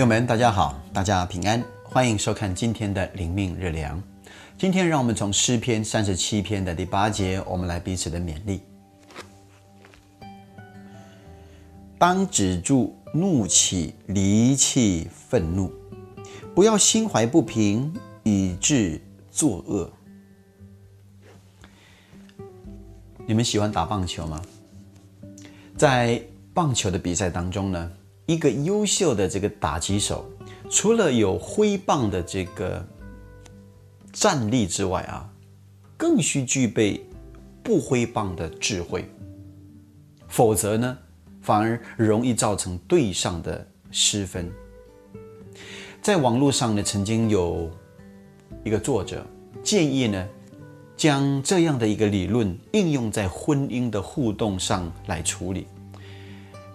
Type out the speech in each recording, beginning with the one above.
朋友们，大家好，大家平安，欢迎收看今天的灵命日粮。今天让我们从诗篇三十七篇的第八节，我们来彼此的勉励。当止住怒气，离弃愤怒，不要心怀不平，以致作恶。你们喜欢打棒球吗？在棒球的比赛当中呢，一个优秀的这个打击手，除了有挥棒的这个战力之外啊，更需具备不挥棒的智慧，否则呢？反而容易造成对上的失分。在网络上呢，曾经有一个作者建议呢，将这样的一个理论应用在婚姻的互动上来处理，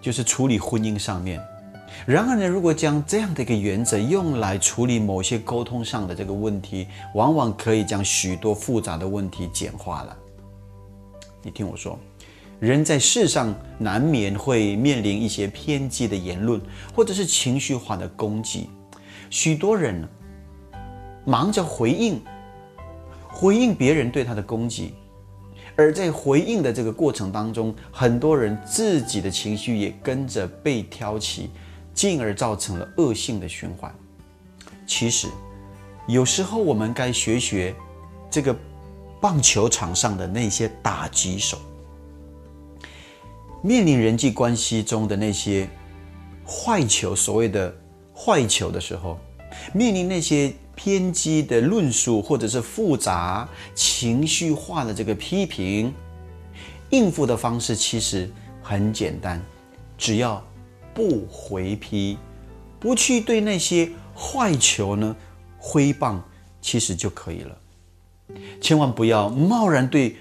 就是处理婚姻上面。然而呢，如果将这样的一个原则用来处理某些沟通上的这个问题，往往可以将许多复杂的问题简化了。你听我说。人在世上难免会面临一些偏激的言论，或者是情绪化的攻击。许多人忙着回应，回应别人对他的攻击，而在回应的这个过程当中，很多人自己的情绪也跟着被挑起，进而造成了恶性的循环。其实，有时候我们该学学这个棒球场上的那些打击手。面临人际关系中的那些坏球，所谓的坏球的时候，面临那些偏激的论述或者是复杂情绪化的这个批评，应付的方式其实很简单，只要不回批，不去对那些坏球呢挥棒，其实就可以了。千万不要贸然对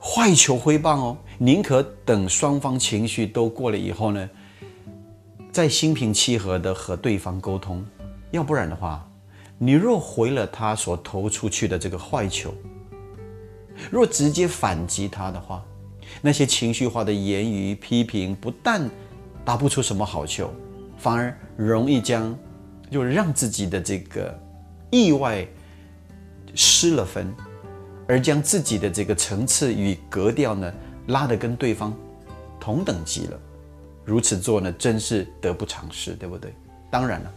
坏球挥棒哦。宁可等双方情绪都过了以后呢，再心平气和的和对方沟通。要不然的话，你若回了他所投出去的这个坏球，若直接反击他的话，那些情绪化的言语批评不但打不出什么好球，反而容易将就让自己的这个意外失了分，而将自己的这个层次与格调呢。拉得跟对方同等级了，如此做呢，真是得不偿失，对不对？当然了，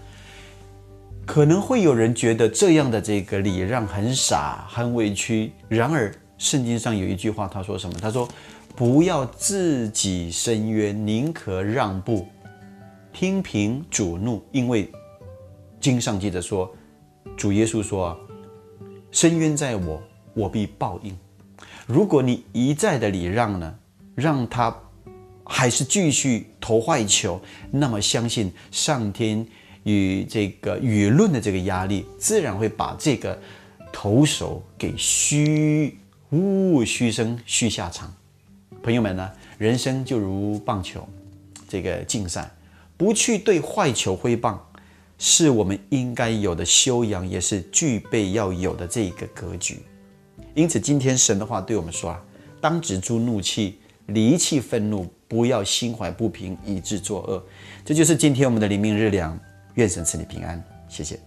可能会有人觉得这样的这个礼让很傻、很委屈。然而，圣经上有一句话，他说什么？他说：“不要自己伸冤，宁可让步，听凭主怒。”因为经上记着说，主耶稣说：“啊，伸冤在我，我必报应。”如果你一再的礼让呢，让他还是继续投坏球，那么相信上天与这个舆论的这个压力，自然会把这个投手给嘘呜嘘声嘘下场。朋友们呢，人生就如棒球这个竞赛，不去对坏球挥棒，是我们应该有的修养，也是具备要有的这个格局。因此，今天神的话对我们说啊：当止住怒气，离弃愤怒，不要心怀不平，以致作恶。这就是今天我们的灵命日粮。愿神赐你平安，谢谢。